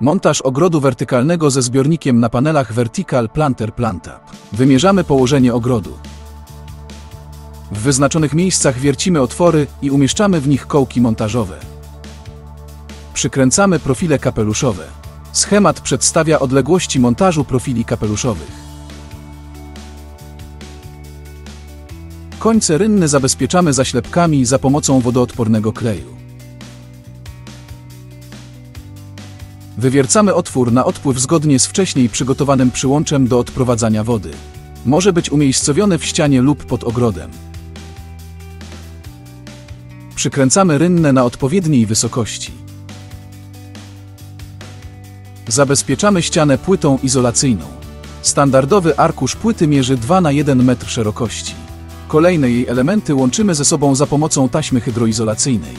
Montaż ogrodu wertykalnego ze zbiornikiem na panelach Vertical Planter Planta. Wymierzamy położenie ogrodu. W wyznaczonych miejscach wiercimy otwory i umieszczamy w nich kołki montażowe. Przykręcamy profile kapeluszowe. Schemat przedstawia odległości montażu profili kapeluszowych. Końce rynne zabezpieczamy zaślepkami za pomocą wodoodpornego kleju. Wywiercamy otwór na odpływ zgodnie z wcześniej przygotowanym przyłączem do odprowadzania wody. Może być umiejscowiony w ścianie lub pod ogrodem. Przykręcamy rynnę na odpowiedniej wysokości. Zabezpieczamy ścianę płytą izolacyjną. Standardowy arkusz płyty mierzy 2 na 1 metr szerokości. Kolejne jej elementy łączymy ze sobą za pomocą taśmy hydroizolacyjnej.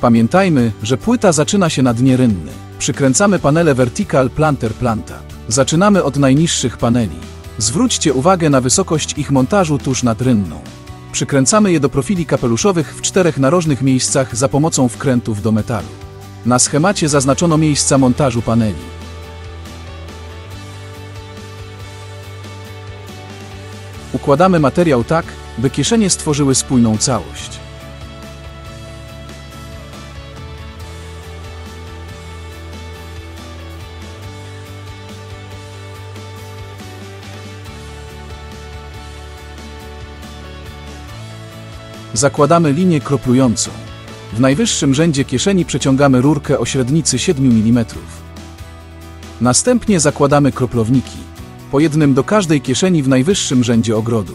Pamiętajmy, że płyta zaczyna się na dnie rynny. Przykręcamy panele Vertical Planter Planta. Zaczynamy od najniższych paneli. Zwróćcie uwagę na wysokość ich montażu tuż nad rynną. Przykręcamy je do profili kapeluszowych w czterech narożnych miejscach za pomocą wkrętów do metalu. Na schemacie zaznaczono miejsca montażu paneli. Układamy materiał tak, by kieszenie stworzyły spójną całość. Zakładamy linię kroplującą. W najwyższym rzędzie kieszeni przeciągamy rurkę o średnicy 7 mm. Następnie zakładamy kroplowniki. Po jednym do każdej kieszeni w najwyższym rzędzie ogrodu.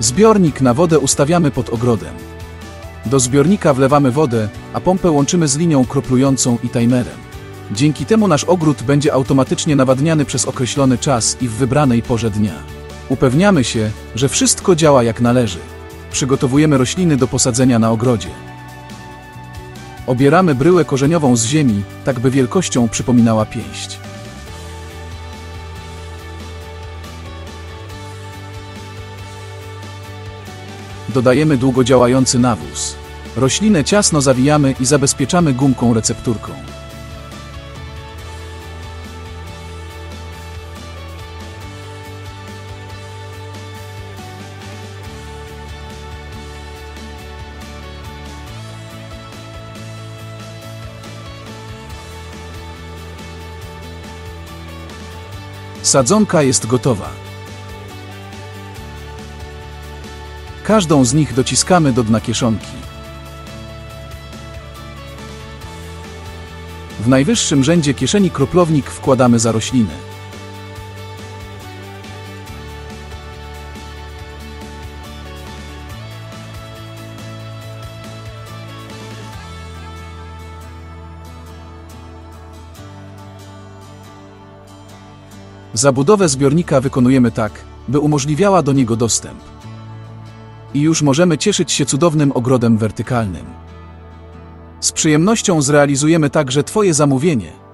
Zbiornik na wodę ustawiamy pod ogrodem. Do zbiornika wlewamy wodę, a pompę łączymy z linią kroplującą i timerem. Dzięki temu nasz ogród będzie automatycznie nawadniany przez określony czas i w wybranej porze dnia. Upewniamy się, że wszystko działa jak należy. Przygotowujemy rośliny do posadzenia na ogrodzie. Obieramy bryłę korzeniową z ziemi, tak by wielkością przypominała pięść. Dodajemy długodziałający nawóz. Roślinę ciasno zawijamy i zabezpieczamy gumką recepturką. Sadzonka jest gotowa. Każdą z nich dociskamy do dna kieszonki. W najwyższym rzędzie kieszeni kroplownik wkładamy za roślinę. Zabudowę zbiornika wykonujemy tak, by umożliwiała do niego dostęp. I już możemy cieszyć się cudownym ogrodem wertykalnym. Z przyjemnością zrealizujemy także Twoje zamówienie.